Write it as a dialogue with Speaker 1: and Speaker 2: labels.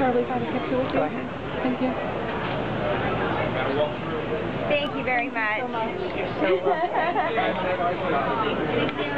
Speaker 1: Charlie have a picture with you?
Speaker 2: Go ahead.
Speaker 1: Thank you.
Speaker 3: Thank you very much.
Speaker 1: So.
Speaker 2: You're so welcome.